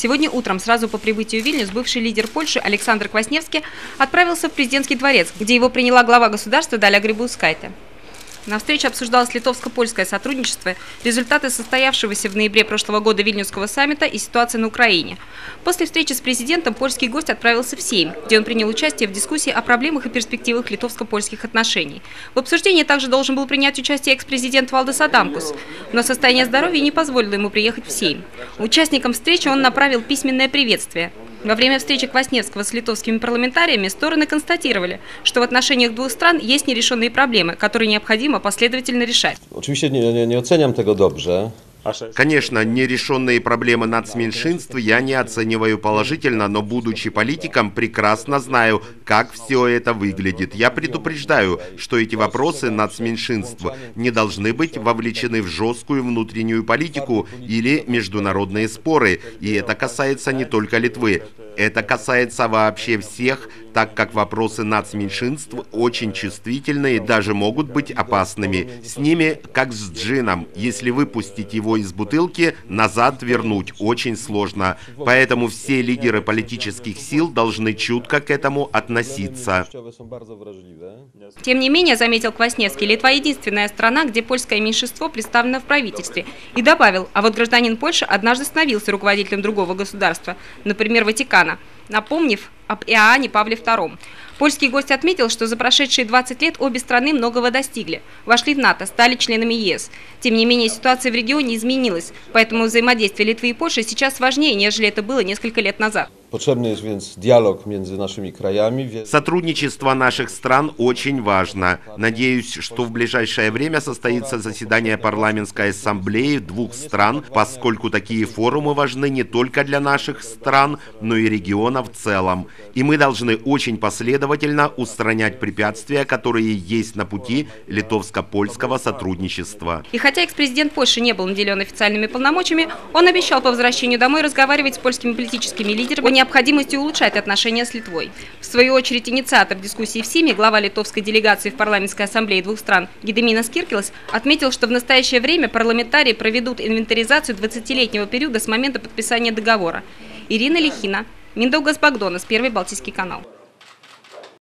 Сегодня утром, сразу по прибытию в Вильнюс, бывший лидер Польши Александр Квасневский отправился в президентский дворец, где его приняла глава государства Даля Грибускайте. На встрече обсуждалось литовско-польское сотрудничество, результаты состоявшегося в ноябре прошлого года Вильнюсского саммита и ситуация на Украине. После встречи с президентом польский гость отправился в Сейм, где он принял участие в дискуссии о проблемах и перспективах литовско-польских отношений. В обсуждении также должен был принять участие экс-президент Валдес Адамкус, но состояние здоровья не позволило ему приехать в Сейм. Участникам встречи он направил письменное приветствие – во время встречи Квасневского с литовскими парламентариями стороны констатировали, что в отношениях двух стран есть нерешенные проблемы, которые необходимо последовательно решать. Oczywiście nie, nie, nie oceniam tego dobrze. Конечно, нерешенные проблемы нацменьшинств я не оцениваю положительно, но будучи политиком, прекрасно знаю, как все это выглядит. Я предупреждаю, что эти вопросы нацменьшинств не должны быть вовлечены в жесткую внутреннюю политику или международные споры. И это касается не только Литвы. Это касается вообще всех, так как вопросы нацменьшинств очень чувствительные, даже могут быть опасными. С ними, как с джином, если выпустить его из бутылки, назад вернуть очень сложно. Поэтому все лидеры политических сил должны чутко к этому относиться. Тем не менее, заметил Квасневский, Литва единственная страна, где польское меньшинство представлено в правительстве. И добавил, а вот гражданин Польши однажды становился руководителем другого государства, например, Ватикана напомнив об Иоанне Павле II. Польский гость отметил, что за прошедшие 20 лет обе страны многого достигли. Вошли в НАТО, стали членами ЕС. Тем не менее, ситуация в регионе изменилась, поэтому взаимодействие Литвы и Польши сейчас важнее, нежели это было несколько лет назад. Dialog między naszymi krajami. Сотрудничество наших стран очень важно. Надеюсь, что в ближайшее время состоится заседание парламентской ассамблеи двух стран, поскольку такие форумы важны не только для наших стран, но и региона в целом. И мы должны очень последовательно устранять препятствия, которые есть на пути литовско-польского сотрудничества. И хотя экс-президент Польши не был наделен официальными полномочиями, он обещал по возвращению домой разговаривать с польскими политическими лидерами необходимости улучшать отношения с Литвой. В свою очередь, инициатор дискуссии в СИМе, глава литовской делегации в парламентской ассамблее двух стран Гедемина Скиркилс, отметил, что в настоящее время парламентарии проведут инвентаризацию 20-летнего периода с момента подписания договора. Ирина Лихина, Миндаугас Богдонас, Первый Балтийский канал.